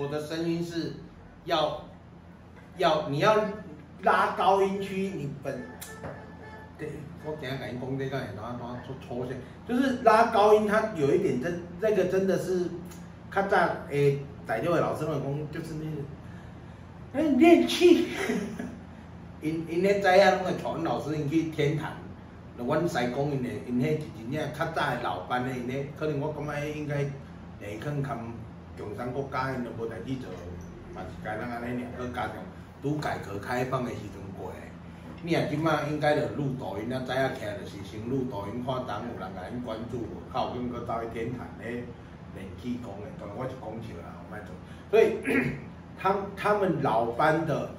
我的声音是要要你要拉高音区，你本对我等下赶紧讲这个，然后然后出出现，就是拉高音，它有一点真那个真的是，较早诶，大陆的老师们讲就是那个，哎练气，因因咧知影拢会传老师因去天坛。阮师讲因诶，因迄真正较早诶老班诶，因咧可能我感觉应该会可能共产国家因就无代志做，嘛是该咱安尼尔，佮加上拄改革开放诶时阵过诶。你若即马应该着录抖音啊，知影起来着是先录抖音，看当有人甲因关注，靠紧佮走去天坛咧练气功诶，当然我是讲笑啦，莫做。所以，他他们老班的，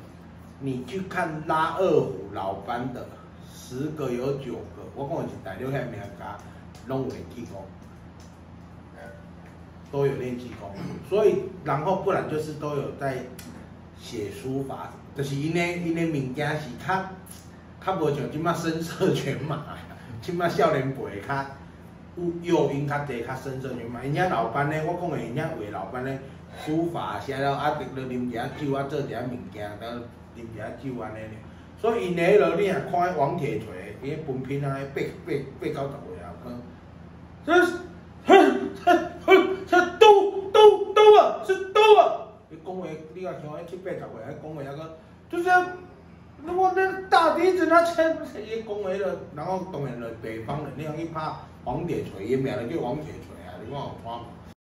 你去看拉二胡老班的。十个有九个，我讲是大陆遐名家，拢有练气功，都有练气功，所以然后不然就是都有在写书法，就是因咧因咧物件是较较无像即马声色犬马，即马少年辈较有诱因较侪，较声色犬马。因遐老班咧，我讲的因遐画老班咧，书法写了啊，着啉一下酒啊，做一下物件，着啉一下酒安尼。所以因迄落你若看王铁锤，伊迄分片啊，八八八九十岁啊，这哼哼哼，这都都都啊，是都啊！伊讲话，你若像迄七八十岁，迄讲话那个，就是如果恁大笛子那前，伊讲话了，然后当然了，北方人你讲伊拍王铁锤，伊名就叫王铁锤啊，你看有看无？